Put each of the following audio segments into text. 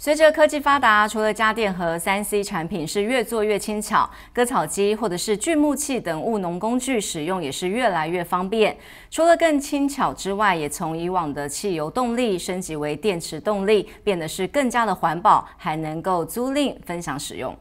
随着科技发达，除了家电和三 C 产品是越做越轻巧，割草机或者是锯木器等务农工具使用也是越来越方便。除了更轻巧之外，也从以往的汽油动力升级为电池动力，变得是更加的环保，还能够租赁分享使用。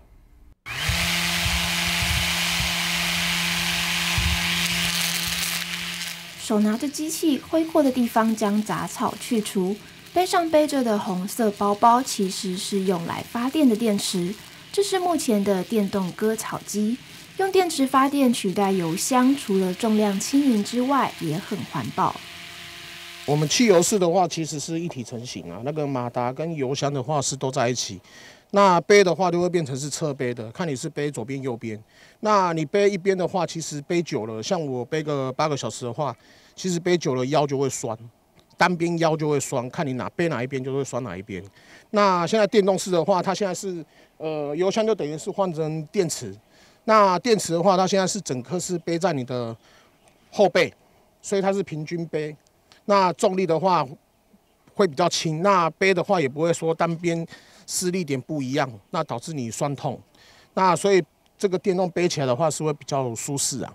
手拿着机器，挥过的地方将杂草去除。背上背着的红色包包其实是用来发电的电池，这是目前的电动割草机，用电池发电取代油箱，除了重量轻盈之外，也很环保。我们汽油式的话，其实是一体成型啊，那个马达跟油箱的话是都在一起。那背的话就会变成是侧背的，看你是背左边右边。那你背一边的话，其实背久了，像我背个八个小时的话，其实背久了腰就会酸。单边腰就会酸，看你哪背哪一边就会酸哪一边。那现在电动式的话，它现在是呃油箱就等于是换成电池。那电池的话，它现在是整颗是背在你的后背，所以它是平均背。那重力的话会比较轻，那背的话也不会说单边施力点不一样，那导致你酸痛。那所以这个电动背起来的话是会比较舒适啊。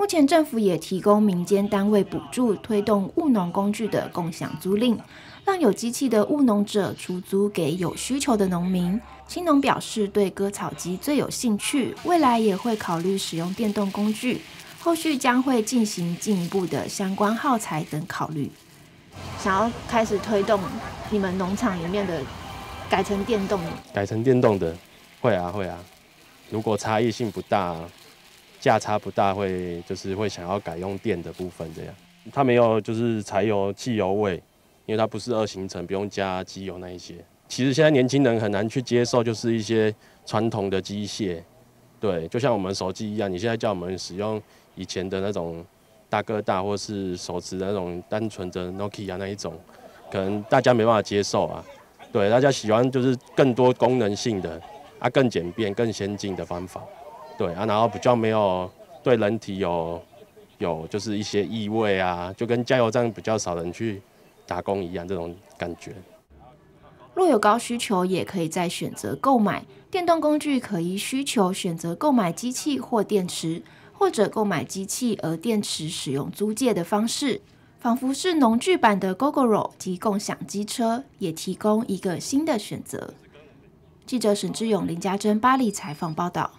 目前政府也提供民间单位补助，推动务农工具的共享租赁，让有机器的务农者出租给有需求的农民。青农表示对割草机最有兴趣，未来也会考虑使用电动工具，后续将会进行进一步的相关耗材等考虑。想要开始推动你们农场里面的改成电动，改成电动的，会啊会啊，如果差异性不大。价差不大，会就是会想要改用电的部分这样。它没有就是柴油、汽油味，因为它不是二行程，不用加机油那一些。其实现在年轻人很难去接受，就是一些传统的机械，对，就像我们手机一样，你现在叫我们使用以前的那种大哥大或是手持的那种单纯的 Nokia 那一种，可能大家没办法接受啊。对，大家喜欢就是更多功能性的啊，更简便、更先进的方法。对啊，然后比较没有对人体有有就是一些异味啊，就跟加油站比较少人去打工一样，这种感觉。若有高需求，也可以再选择购买电动工具，可依需求选择购买机器或电池，或者购买机器而电池使用租借的方式，仿佛是农具版的 GoGoRo 及共享机车，也提供一个新的选择。记者沈志勇、林家珍巴黎采访报道。